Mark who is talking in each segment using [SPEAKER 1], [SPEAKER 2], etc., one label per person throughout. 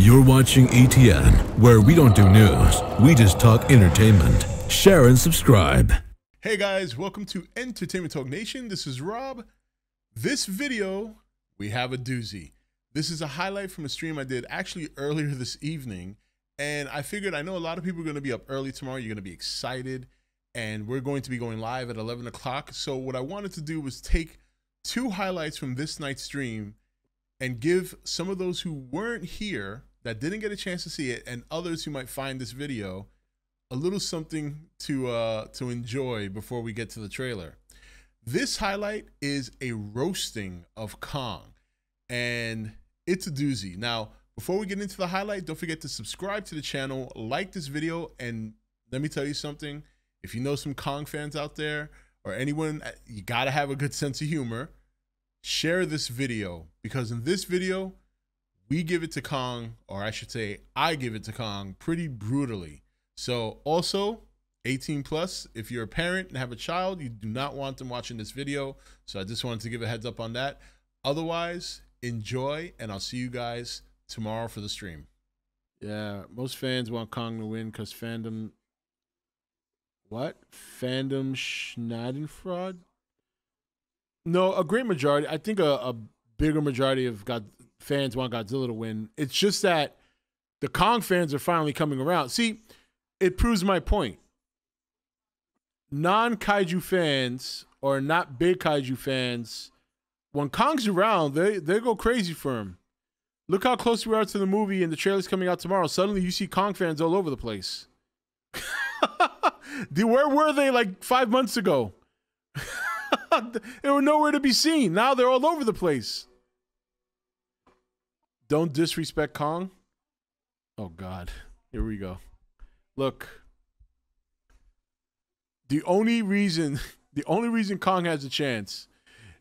[SPEAKER 1] You're watching ETN, where we don't do news, we just talk entertainment. Share and subscribe.
[SPEAKER 2] Hey guys, welcome to Entertainment Talk Nation. This is Rob. This video, we have a doozy. This is a highlight from a stream I did actually earlier this evening. And I figured I know a lot of people are going to be up early tomorrow. You're going to be excited. And we're going to be going live at 11 o'clock. So, what I wanted to do was take two highlights from this night's stream and give some of those who weren't here that didn't get a chance to see it and others who might find this video a little something to uh to enjoy before we get to the trailer. This highlight is a roasting of Kong and it's a doozy. Now, before we get into the highlight, don't forget to subscribe to the channel, like this video and let me tell you something, if you know some Kong fans out there or anyone you got to have a good sense of humor, share this video because in this video we give it to Kong, or I should say, I give it to Kong pretty brutally. So, also, 18 plus, if you're a parent and have a child, you do not want them watching this video. So, I just wanted to give a heads up on that. Otherwise, enjoy, and I'll see you guys tomorrow for the stream. Yeah, most fans want Kong to win because fandom. What? Fandom Schneiden No, a great majority. I think a, a bigger majority of God fans want Godzilla to win. It's just that the Kong fans are finally coming around. See, it proves my point. Non kaiju fans or not big kaiju fans, when Kong's around, they they go crazy for him. Look how close we are to the movie and the trailer's coming out tomorrow. Suddenly you see Kong fans all over the place. Where were they like five months ago? they were nowhere to be seen. Now they're all over the place. Don't disrespect Kong. Oh God, here we go. Look, the only reason, the only reason Kong has a chance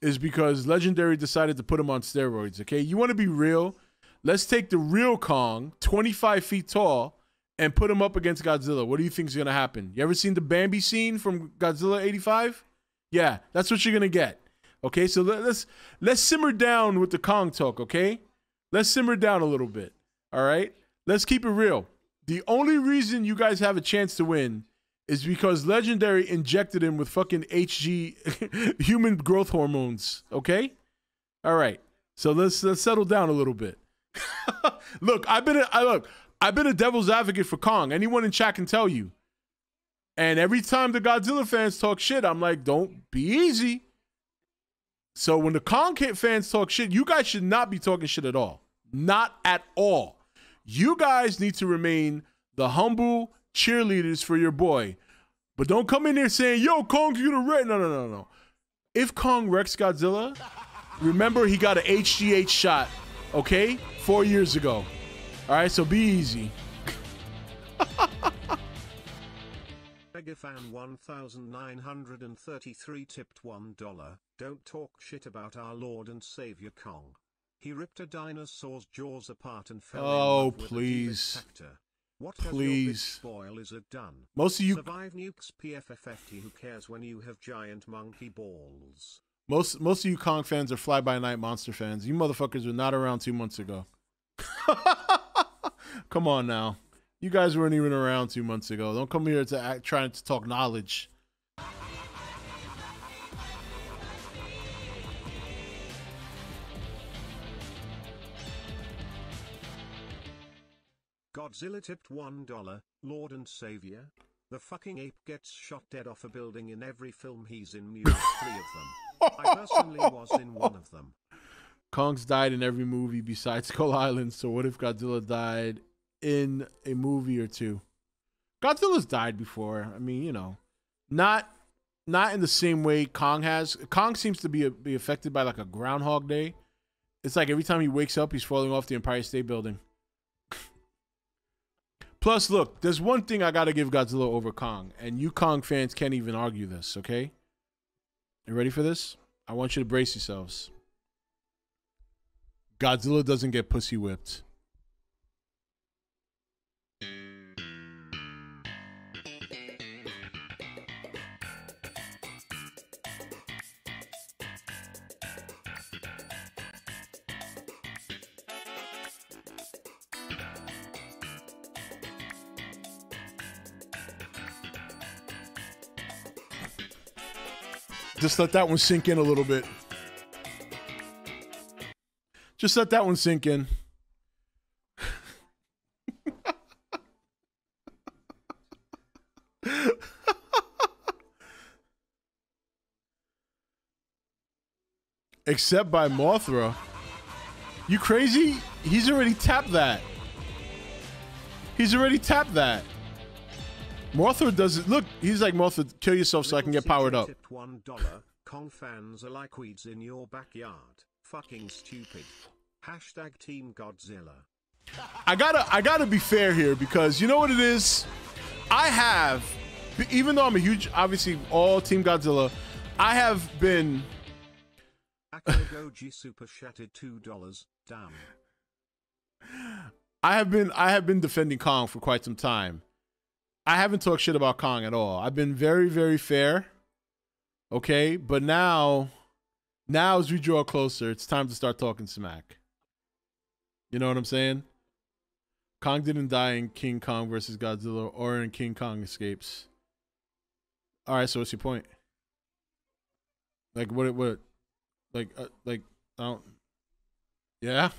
[SPEAKER 2] is because Legendary decided to put him on steroids. Okay, you want to be real? Let's take the real Kong, 25 feet tall, and put him up against Godzilla. What do you think is gonna happen? You ever seen the Bambi scene from Godzilla 85? Yeah, that's what you're gonna get. Okay, so let's let's simmer down with the Kong talk. Okay. Let's simmer down a little bit. All right. Let's keep it real. The only reason you guys have a chance to win is because Legendary injected him with fucking HG human growth hormones. Okay. All right. So let's let's settle down a little bit. look, I've been a, I look, I've been a devil's advocate for Kong. Anyone in chat can tell you. And every time the Godzilla fans talk shit, I'm like, don't be easy. So when the Kong fans talk shit, you guys should not be talking shit at all. Not at all. You guys need to remain the humble cheerleaders for your boy. But don't come in there saying, yo, Kong's gonna wreck. No, no, no, no. If Kong wrecks Godzilla, remember he got an HGH shot, okay? Four years ago. All right, so be easy.
[SPEAKER 3] Megafan 1933 tipped $1. Don't talk shit about our Lord and Savior Kong. He ripped a dinosaur's jaws apart and fell
[SPEAKER 2] oh,
[SPEAKER 3] in love
[SPEAKER 2] please.
[SPEAKER 3] with a What
[SPEAKER 2] please.
[SPEAKER 3] spoil it done?
[SPEAKER 2] Most of you
[SPEAKER 3] survive nukes PFFFT. Who cares when you have giant monkey balls?
[SPEAKER 2] Most most of you Kong fans are fly by night monster fans. You motherfuckers were not around two months ago. Come on now. You guys weren't even around two months ago. Don't come here to act trying to talk knowledge.
[SPEAKER 3] Godzilla tipped $1, Lord and Savior. The fucking ape gets shot dead off a building in every film he's in, three of them. I personally was in one of them.
[SPEAKER 2] Kong's died in every movie besides Skull Island, so what if Godzilla died in a movie or two. Godzilla's died before. I mean, you know, not not in the same way Kong has. Kong seems to be a, be affected by like a Groundhog Day. It's like every time he wakes up, he's falling off the Empire State Building. Plus, look, there's one thing I got to give Godzilla over Kong, and you Kong fans can't even argue this. Okay, you ready for this? I want you to brace yourselves. Godzilla doesn't get pussy whipped. Just let that one sink in a little bit. Just let that one sink in. Except by Mothra. You crazy? He's already tapped that. He's already tapped that. Mothra does it. Look, he's like Mothra, kill yourself so I can get powered up.
[SPEAKER 3] One dollar. Kong fans are like weeds in your backyard. Fucking stupid. Hashtag Team Godzilla.
[SPEAKER 2] I gotta, I gotta be fair here because you know what it is. I have, even though I'm a huge, obviously all Team Godzilla, I have been.
[SPEAKER 3] Akagoji super chatted two dollars. Damn.
[SPEAKER 2] I have been, I have been defending Kong for quite some time. I haven't talked shit about Kong at all. I've been very, very fair. Okay, but now, now as we draw closer, it's time to start talking smack. You know what I'm saying? Kong didn't die in King Kong versus Godzilla or in King Kong Escapes. All right, so what's your point? Like what? What? Like uh, like I don't. Yeah.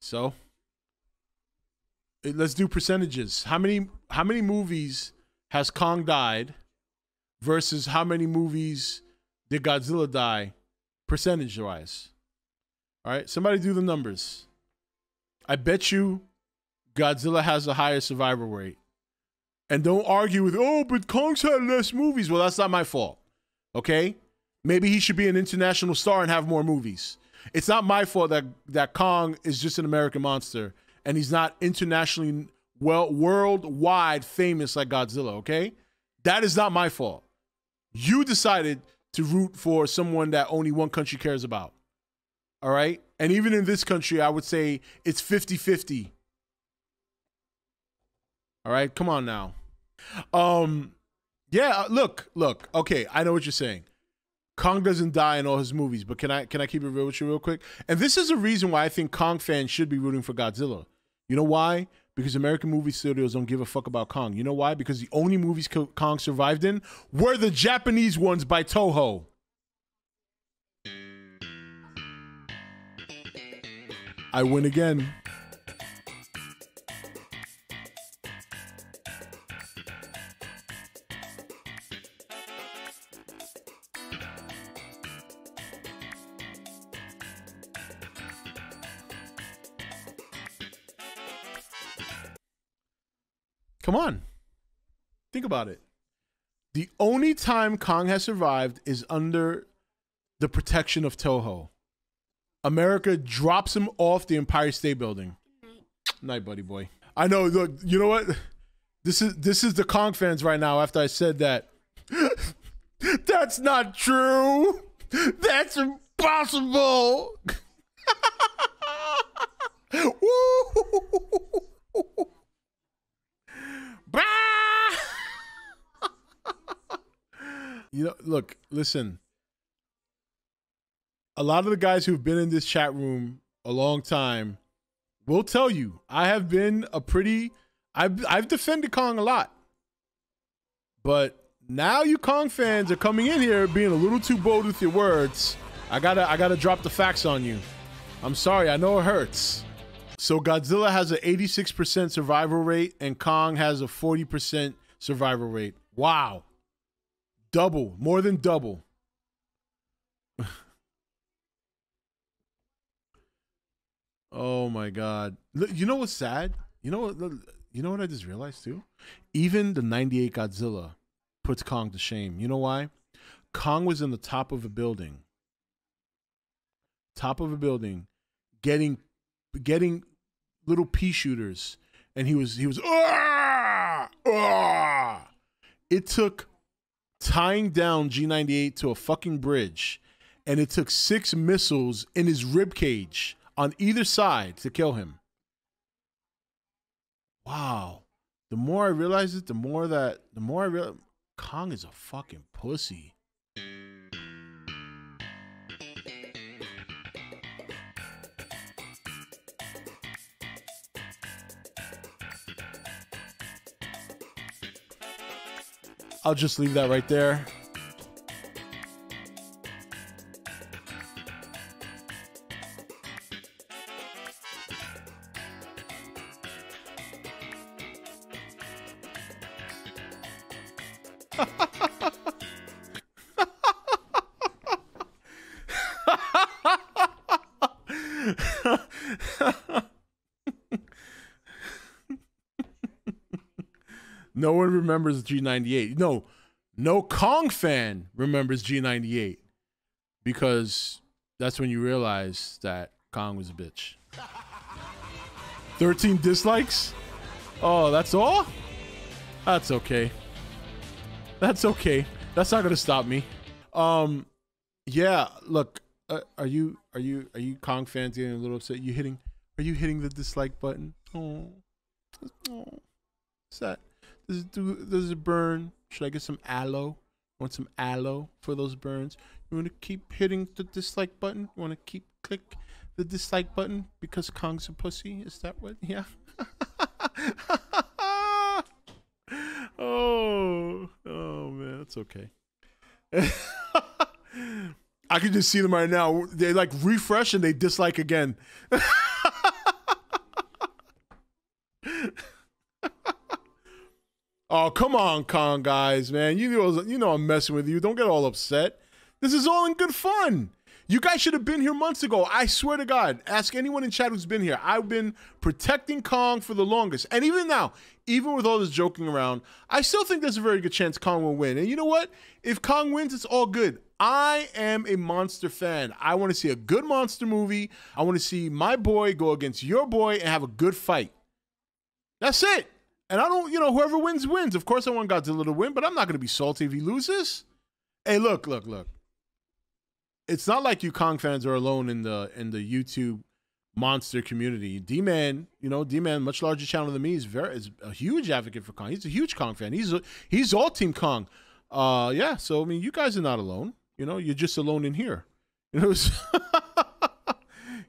[SPEAKER 2] So. Let's do percentages. How many? How many movies has Kong died? Versus how many movies did Godzilla die, percentage wise? All right, somebody do the numbers. I bet you Godzilla has a higher survival rate. And don't argue with, oh, but Kong's had less movies. Well, that's not my fault. Okay? Maybe he should be an international star and have more movies. It's not my fault that, that Kong is just an American monster and he's not internationally, well, worldwide famous like Godzilla, okay? That is not my fault. You decided to root for someone that only one country cares about. All right. And even in this country, I would say it's 50 50. All right. Come on now. Um, yeah, uh, look, look. Okay, I know what you're saying. Kong doesn't die in all his movies, but can I can I keep it real with you real quick? And this is a reason why I think Kong fans should be rooting for Godzilla. You know why? Because American movie studios don't give a fuck about Kong. You know why? Because the only movies Kong survived in were the Japanese ones by Toho. I win again. Come on. Think about it. The only time Kong has survived is under the protection of Toho. America drops him off the Empire State Building. Mm-hmm. Night, buddy boy. I know. Look, you know what? This is this is the Kong fans right now. After I said that, that's not true. That's impossible. you know, look, listen a lot of the guys who've been in this chat room a long time will tell you I have been a pretty I've I've defended Kong a lot. But now you Kong fans are coming in here being a little too bold with your words. I gotta I gotta drop the facts on you. I'm sorry, I know it hurts. So Godzilla has an 86% survival rate and Kong has a 40% survival rate. Wow. Double, more than double. Oh my god! You know what's sad? You know what? You know what I just realized too? Even the '98 Godzilla puts Kong to shame. You know why? Kong was in the top of a building, top of a building, getting getting little pea shooters, and he was he was. It took tying down G98 to a fucking bridge, and it took six missiles in his rib cage on either side to kill him. Wow. The more I realize it, the more that the more I realize Kong is a fucking pussy. I'll just leave that right there. no one remembers G98. No, no Kong fan remembers G98 because that's when you realize that Kong was a bitch. 13 dislikes? Oh, that's all? That's okay. That's okay. That's not gonna stop me. Um, yeah. Look, uh, are you are you are you Kong fans getting a little upset? You hitting? Are you hitting the dislike button? Oh, oh. That? Does it do? Does it burn? Should I get some aloe? Want some aloe for those burns? You want to keep hitting the dislike button? You want to keep click the dislike button because Kong's a pussy? Is that what? Yeah. oh, oh man, that's okay. I can just see them right now. They like refresh and they dislike again. oh, come on, Kong guys, man. You know, you know I'm messing with you. Don't get all upset. This is all in good fun. You guys should have been here months ago. I swear to God. Ask anyone in chat who's been here. I've been protecting Kong for the longest. And even now, even with all this joking around, I still think there's a very good chance Kong will win. And you know what? If Kong wins, it's all good. I am a monster fan. I want to see a good monster movie. I want to see my boy go against your boy and have a good fight. That's it. And I don't, you know, whoever wins, wins. Of course, I want Godzilla to win, but I'm not going to be salty if he loses. Hey, look, look, look it's not like you Kong fans are alone in the in the YouTube monster community. D Man, you know, D Man, much larger channel than me, is very is a huge advocate for Kong. He's a huge Kong fan. He's a, he's all Team Kong. Uh, yeah. So I mean, you guys are not alone. You know, you're just alone in here. You know,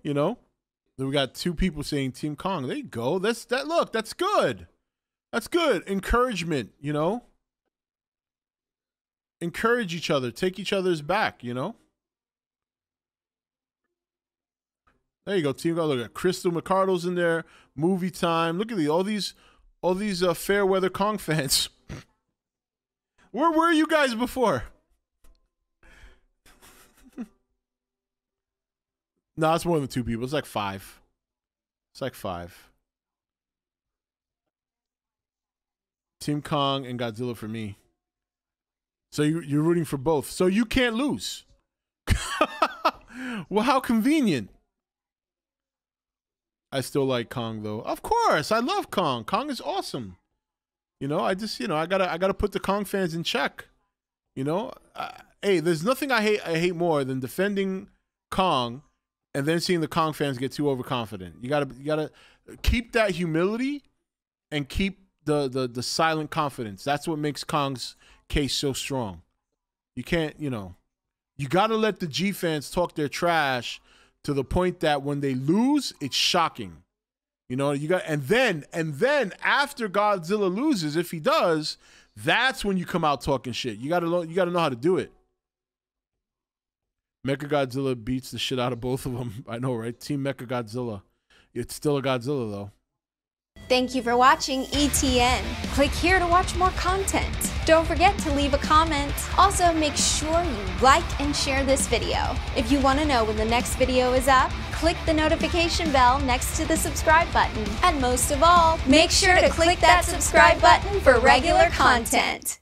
[SPEAKER 2] you know. Then we got two people saying Team Kong. There you go. That's that. Look, that's good. That's good. Encouragement. You know. Encourage each other. Take each other's back. You know. There you go, team. Go look at Crystal McCardle's in there. Movie time. Look at the all these all these uh, fair weather Kong fans. where were you guys before? no, it's more than two people. It's like five. It's like five. Team Kong and Godzilla for me. So you, you're rooting for both. So you can't lose. well, how convenient. I still like Kong though. Of course, I love Kong. Kong is awesome. You know, I just you know I gotta I gotta put the Kong fans in check. You know, hey, there's nothing I hate I hate more than defending Kong and then seeing the Kong fans get too overconfident. You gotta you gotta keep that humility and keep the the the silent confidence. That's what makes Kong's case so strong. You can't you know you gotta let the G fans talk their trash to the point that when they lose, it's shocking. You know, you got and then and then after Godzilla loses, if he does, that's when you come out talking shit. You gotta you gotta know how to do it. Mecha Godzilla beats the shit out of both of them. I know, right? Team Mecha Godzilla. It's still a Godzilla though.
[SPEAKER 4] Thank you for watching ETN. Click here to watch more content. Don't forget to leave a comment. Also, make sure you like and share this video. If you want to know when the next video is up, click the notification bell next to the subscribe button. And most of all, make sure to click that subscribe button for regular content.